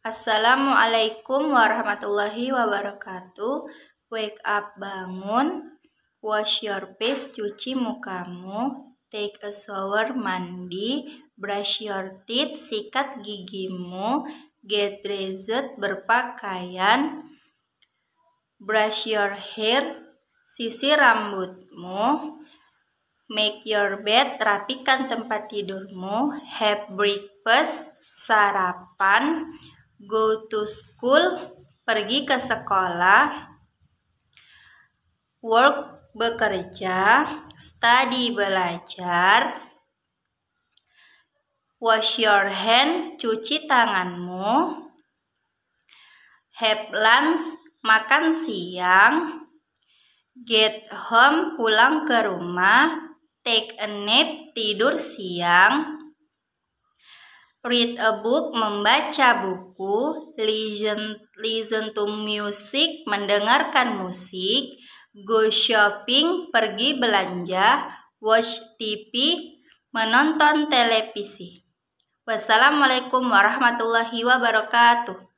Assalamualaikum warahmatullahi wabarakatuh. Wake up, bangun. Wash your face, cuci mukamu. Take a shower, mandi. Brush your teeth, sikat gigimu. Get dressed, berpakaian. Brush your hair, sisir rambutmu. Make your bed, rapikan tempat tidurmu. Have breakfast, sarapan. Go to school, pergi ke sekolah. Work, bekerja. Study, belajar. Wash your hand, cuci tanganmu. Have lunch, makan siang. Get home, pulang ke rumah take a nap, tidur siang. Read a book, membaca buku. Listen, listen to music, mendengarkan musik. Go shopping, pergi belanja. Watch TV, menonton televisi. Wassalamualaikum warahmatullahi wabarakatuh.